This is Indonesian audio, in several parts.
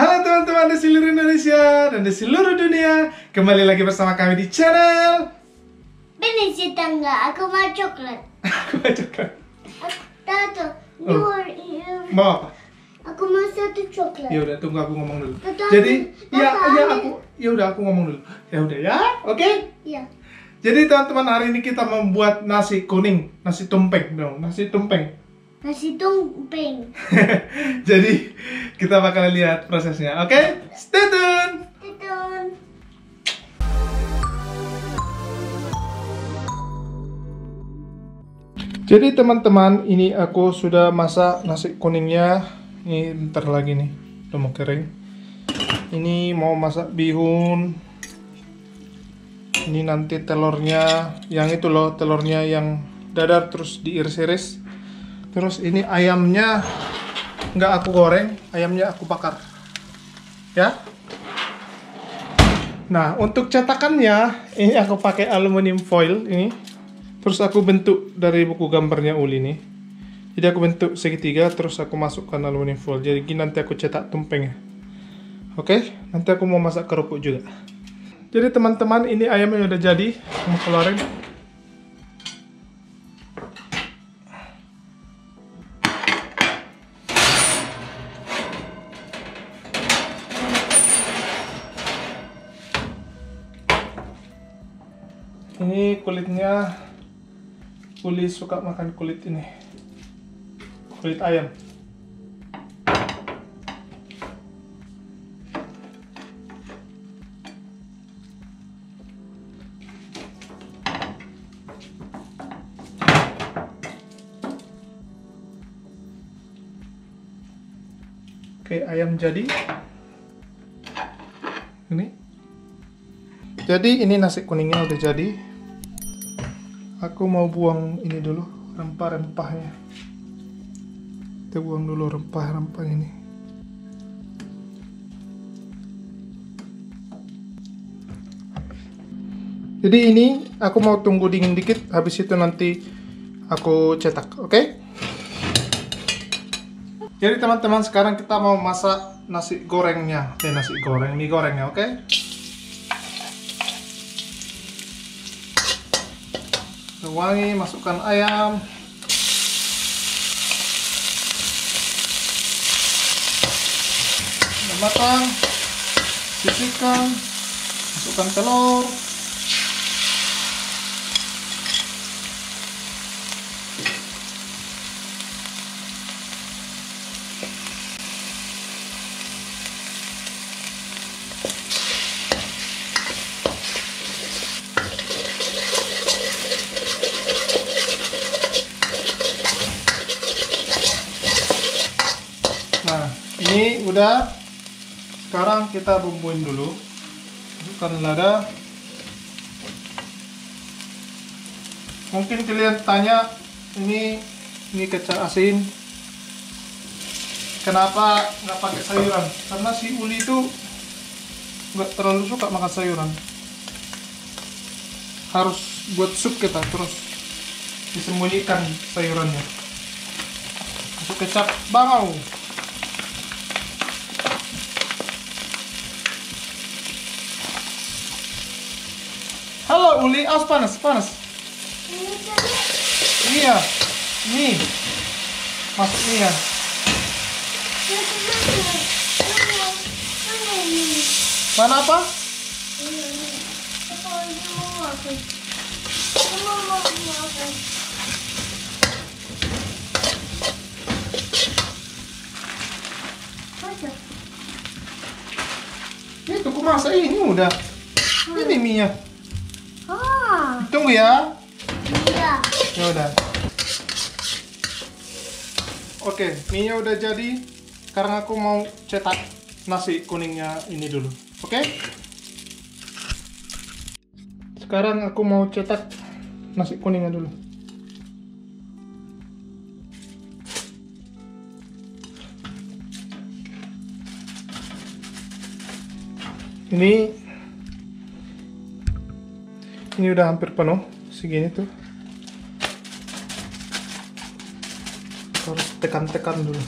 Halo teman-teman di seluruh Indonesia dan di seluruh dunia Kembali lagi bersama kami di channel Ini si tangga, aku mau coklat. Aku kan Aku tahu. Oh. Mau apa? aku mau satu coklat. Ya udah tunggu aku ngomong dulu Betul. Jadi ya ya aku ya udah aku ngomong dulu Ya udah ya oke Iya. Jadi teman-teman hari ini kita membuat nasi kuning Nasi tumpeng dong Nasi tumpeng Nasi tumpeng. Jadi kita bakal lihat prosesnya Oke stay tune Tutun. Jadi teman-teman, ini aku sudah masak nasi kuningnya. Ini bentar lagi nih, udah mau kering. Ini mau masak bihun. Ini nanti telurnya, yang itu loh, telurnya yang dadar terus diiris-iris. Terus ini ayamnya nggak aku goreng, ayamnya aku bakar. Ya. Nah, untuk cetakannya, ini aku pakai aluminium foil ini. Terus aku bentuk dari buku gambarnya Uli nih. Jadi aku bentuk segitiga, terus aku masukkan aluminium foil. Jadi gini nanti aku cetak tumpengnya. Oke, nanti aku mau masak kerupuk juga. Jadi teman-teman, ini ayamnya udah jadi. Mau keluarin. Kulitnya Uli suka makan kulit ini. Kulit ayam. Oke, ayam jadi. Ini. Jadi ini nasi kuningnya udah jadi. Aku mau buang ini dulu rempah-rempahnya. Kita buang dulu rempah-rempah ini. Jadi ini aku mau tunggu dingin dikit, habis itu nanti aku cetak, oke? Jadi teman-teman sekarang kita mau masak nasi gorengnya, eh nasi goreng, mie gorengnya, oke? Wangi masukkan ayam. Matang sisihkan. Masukkan telur Nah, udah. Sekarang kita bumbuin dulu. Masukkan lada. Mungkin kalian tanya, ini ini kecap asin. Kenapa nggak pakai sayuran? Karena si Uli itu nggak terlalu suka makan sayuran. Harus buat sup kita terus disembunyikan sayurannya. Masuk kecap bangau. Halo Uli, awas panas, panas. Ini. Iya, nih. Masuk nih ya. Satu mana? Ini? Apa? Ini, ini. Ini? Ini aku masak ini udah. Ini mie Ah, Tunggu ya. iya. Ya udah. Oke, mie udah jadi. Sekarang aku mau cetak nasi kuningnya ini dulu. Oke? Sekarang aku mau cetak nasi kuningnya dulu. Ini ini udah hampir penuh segini tuh. Harus tekan-tekan dulu.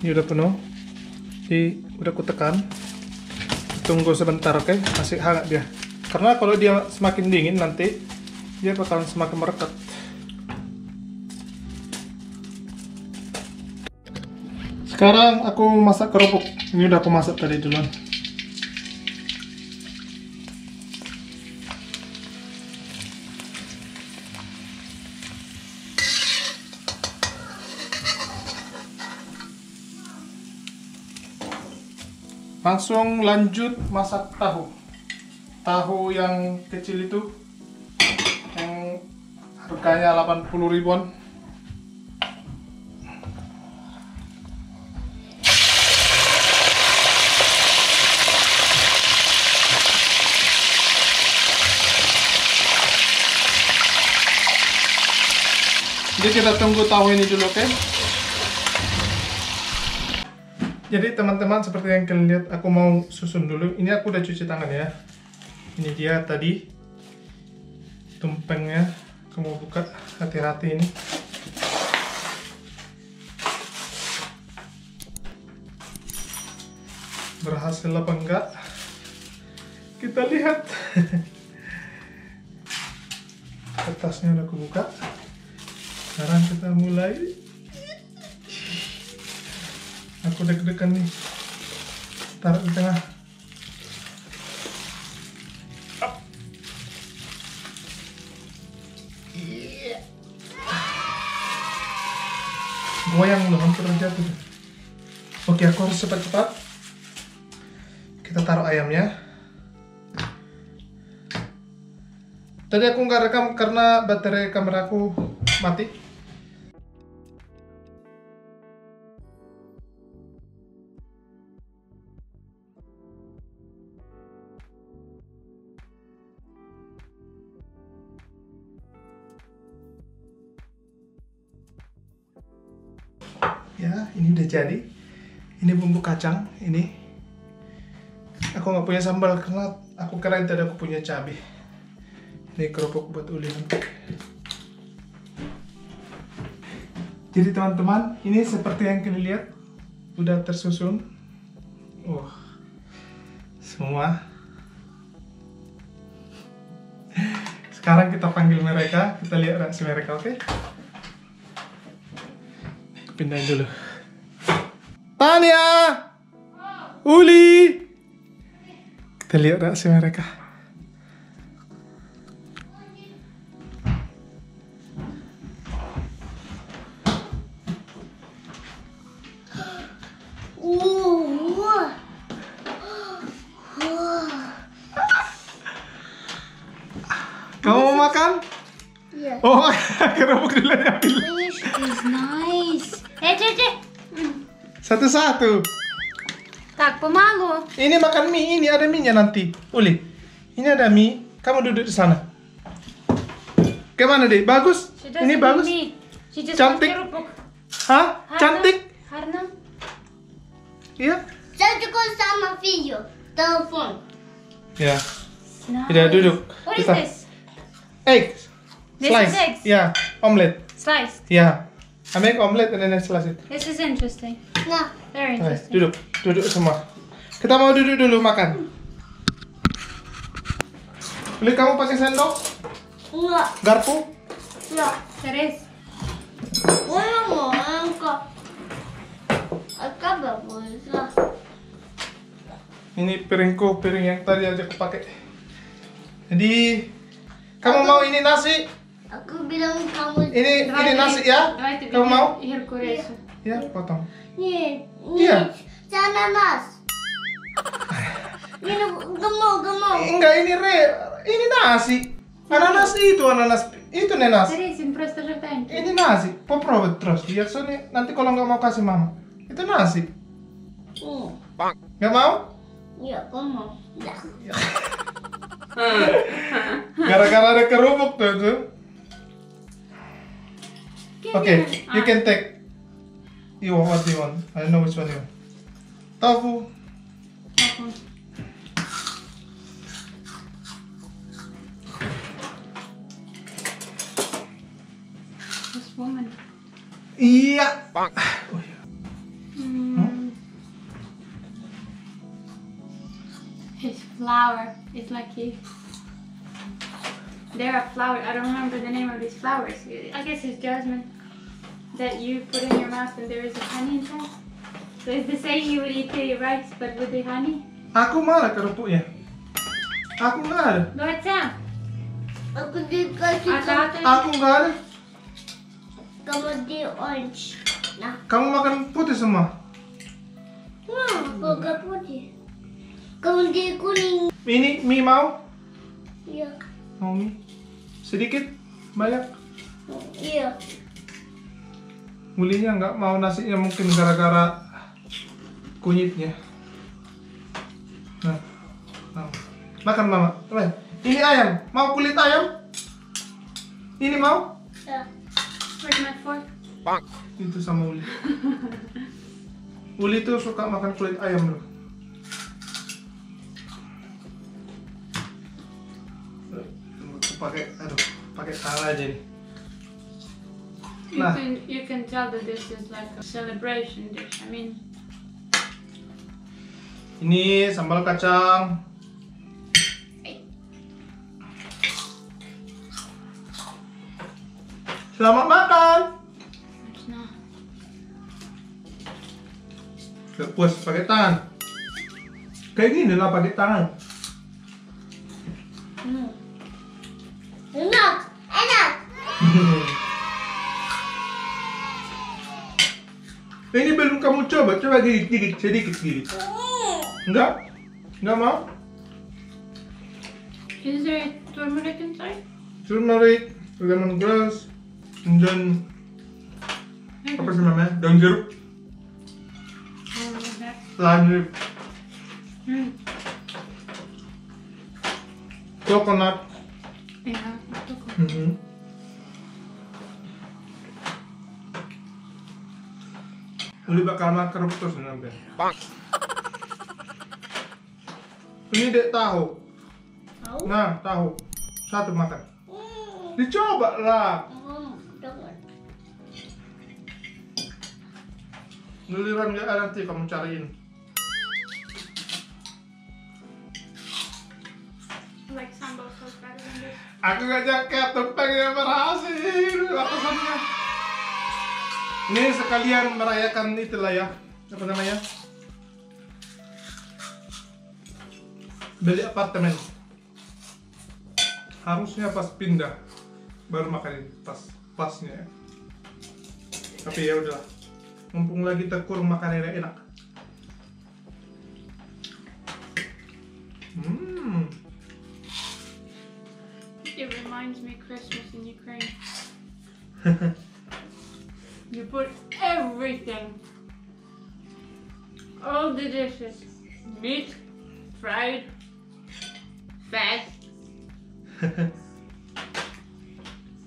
Ini udah penuh. Di udah ku tekan. Tunggu sebentar oke? Okay? masih hangat dia. Karena kalau dia semakin dingin nanti dia bakalan semakin merekat. Sekarang aku masak kerupuk. Ini udah aku masak tadi duluan. Langsung lanjut masak tahu. Tahu yang kecil itu yang harganya 80 ribuan. Jadi kita tunggu tahu ini dulu, oke? Jadi teman-teman seperti yang kalian lihat, aku mau susun dulu. Ini aku udah cuci tangan ya. Ini dia tadi tumpengnya. Aku mau buka hati-hati ini. Berhasil apa enggak? Kita lihat. Kertasnya udah aku buka. Sekarang kita mulai. Aku deg-degan nih. Taruh di tengah. Up. Iya. Goyang loh, hampir jatuh. Oke, aku harus cepat-cepat. Kita taruh ayamnya. Tadi aku nggak rekam karena baterai kameraku mati. Jadi. Ini bumbu kacang, ini. Aku nggak punya sambal karena aku keren tadi aku punya cabai. Ini kerupuk buat Uli. Jadi teman-teman, ini seperti yang kalian lihat udah tersusun. Wah, semua. Sekarang kita panggil mereka, kita lihat reaksi mereka, oke? Pindahin dulu. Tania, Uli, mereka. Satu-satu. Tak, pemalu. Ini makan mie, ini ada mie-nya nanti. Uli, ini ada mie. Kamu duduk di sana. Gimana deh? Bagus? Ini bagus? Cantik. Hah? Cantik? Harna. Iya? Saya cukup sama video. Telepon. Ya. Nice. Tidak duduk. What is this? Egg. This Slice. is eggs. Ya, omelet. Sliced. Ya. I make omelet and then I slice it. This is interesting. Nah. Very interesting. duduk. Duduk semua. Kita mau duduk dulu makan. Uli, kamu pakai sendok? Enggak. Garpu? Enggak. There is. Wala mo, angka. Agak bagus lah. Ini piringku, piring yang tadi aja aku pakai. Jadi, kamu mau ini nasi? Aku bilang kamu. Ini ini nasi ya? Kamu mau? Kuresu. Ya, potong. Nih, Iya. nih. Sana nas. Ini gemuk, gemuk. Enggak, ini re, ini nasi. Ananas itu ananas itu nih nasi. Serisin, просто желтенький. Ini nasi. Poprovit terus. Biar soalnya nanti kalau nggak mau kasih mama. Itu nasi. Hmm. Nggak mau? Ya, kamu. Ya. Gara-gara ada kerupuk tuh. tuh. Oke, you can take. You want what do you want? I don't know which one you want. Tofu. Tofu. This woman. Yeah. Bonk. Oh, yeah. Mm. His flower is lucky. There are flowers. I don't remember the name of these flowers. I guess it's jasmine. That you put in your mouth and there is a honey inside. So it's the same you would eat the rice but with the honey. Aku malah kerupuknya. Aku nggak ada. Sam. Aku dikasih Aku nggak ada. kamu di orange. Nah, Kamu makan putih semua. nah, aku gak putih. Kamu di kuning. Ini mie mau? Iya, Mau mie? Sedikit? Banyak? iya. Mulinya nggak mau nasinya mungkin gara-gara kunyitnya. Nah, nah. makan mama. Ini ayam. Mau kulit ayam? Ini mau? Ya. Where's my fork? Itu sama Uli. Uli tuh suka makan kulit ayam loh. Pakai, aduh, pakai tangan aja nih. You Nah. can you can tell that this is like a celebration dish. I mean, Ini sambal kacang. Selamat makan. puas pakai tangan. Kayak gini lah pakai tangan. Hmm. Enak, enak. Ini belum kamu coba, coba gigit, gigit, sedikit gigit. Enggak? Enggak mau? Is there turmeric inside? Turmeric, lemongrass, and then apa sih namanya? Daun jeruk, leaf, Hmm. coconut. It's okay. Mhm. Uli bakal makan terus nanti. Ini dek tahu. Tahu? Nah, tahu. Satu makan. Hmm. Dicoba lah. Hmm. Giliran nggak ada nanti kamu cariin. Like sambal sauce better than this. Aku gak jaket tentangnya berhasil atasannya. Ini sekalian merayakan itulah ya. Apa namanya? Beli apartemen. Harusnya pas pindah baru makan ini pas pasnya ya. Tapi ya udah. Mumpung lagi tekur makanannya enak. Hmm. It reminds me Christmas in Ukraine. you put everything, all the dishes, meat, fried, fat.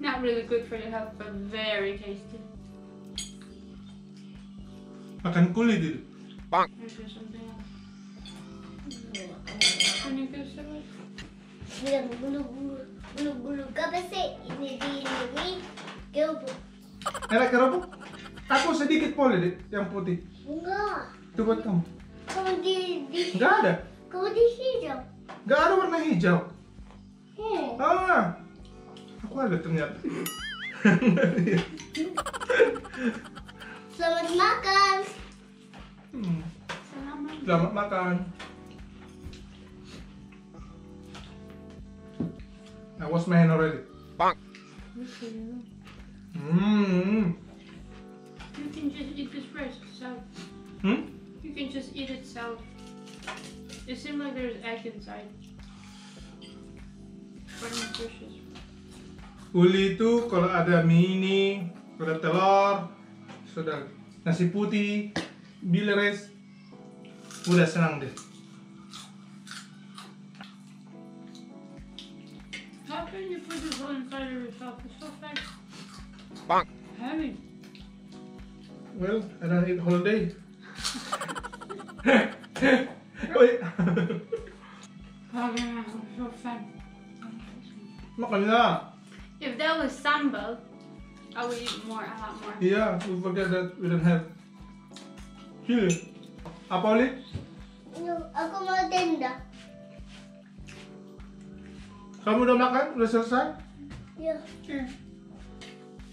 Not really good for your health, but very tasty. Makan kulit itu. There's just something else. Can you go sit with? Bilang bulu-bulu, bulu-bulu apa sih? Ini di ini, kerupuk. Enak kerupuk? Aku sedikit boleh deh, yang putih. Enggak. Itu buat kamu. Kamu di di Enggak ada. kamu di hijau. Enggak ada warna hijau. Hmm. Ah, aku ada ternyata. Selamat makan. Hmm, Salaman. selamat makan. I wash my hand already. Hmm. You can just eat this rice itself. Hmm? You can just eat itself. It seems like there's egg inside. Uli itu kalau ada mie ini, ada telur, sudah nasi putih, bileres, udah senang deh. How can you put this all inside of yourself? It's so fat. Heavy. Well, I don't eat whole day. Wait. Oh yeah, I'm so fat. Makan na. If that was sambal, I would eat more, a lot more. Yeah, we forget that we don't have chili. Apa Oli? Aku mau tenda. Kamu udah makan? Udah selesai?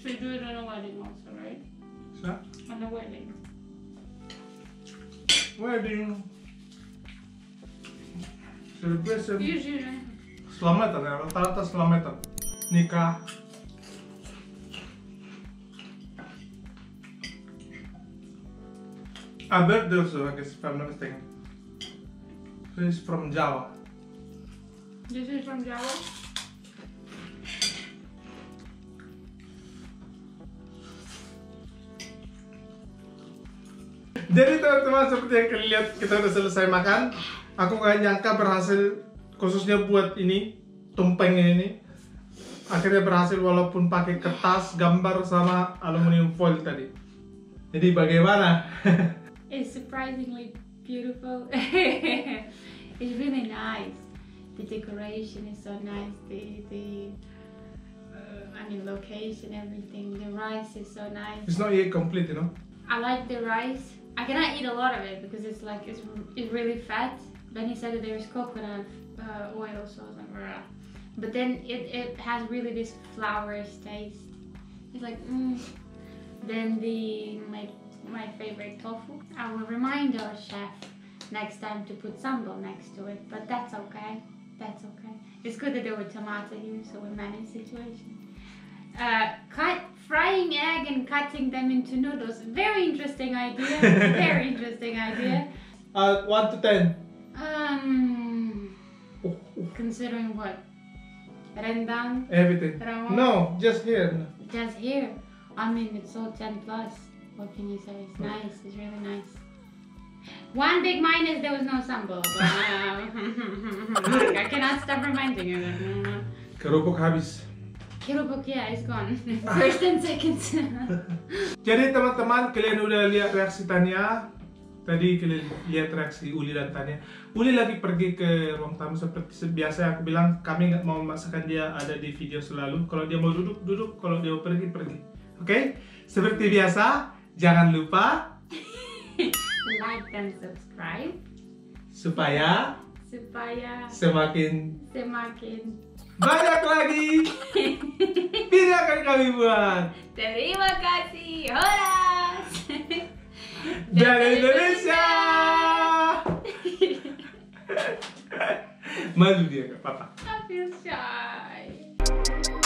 Ya. Should do it on a wedding also, right? Sa? On a wedding. Wedding. Celebration. Usually. Selamatan ya, rata-rata selamatan. Nikah. A birthday also, I guess, if I'm not mistaken. He's from Java. This is from Java. Jadi teman-teman seperti yang kalian lihat kita udah selesai makan. Aku gak nyangka berhasil khususnya buat ini tumpeng ini. Akhirnya berhasil walaupun pakai kertas, gambar sama aluminium foil tadi. Jadi bagaimana? It's surprisingly beautiful. it's really nice. The decoration is so nice. The the uh, I mean location, everything. The rice is so nice. It's not yet complete, you know. I like the rice. I cannot eat a lot of it because it's like it's, it's really fat. Then he said that there is coconut uh, oil, so I was like, but then it, it has really this flourish taste. It's like, mm. Then the my my favorite tofu. I will remind our chef next time to put sambal next to it, but that's okay. That's okay. It's good that there were tomato here, so we managed the situation. Uh, cut frying egg and cutting them into noodles. Very interesting idea. Very interesting idea. Uh, 1 to 10. Um, considering what rendang everything. Ramon? No, just here. just here. I mean, it's all ten plus. What can you say? It's nice. It's really nice. One big minus: there was no sambal. But, uh, I cannot stop reminding you that. mm, Yeah, it's gone. First and second. Jadi teman-teman kalian udah lihat reaksi Tania Tadi kalian lihat reaksi Uli dan Tania Uli lagi pergi ke ruang tamu seperti biasa aku bilang Kami nggak mau memaksakan dia ada di video selalu Kalau dia mau duduk, duduk Kalau dia mau pergi, pergi Oke? Seperti biasa Jangan lupa like dan subscribe Supaya supaya semakin semakin banyak lagi. Video akan kami buat. Terima kasih Horas. Dari Indonesia. Malu dia apa-apa. I feel shy.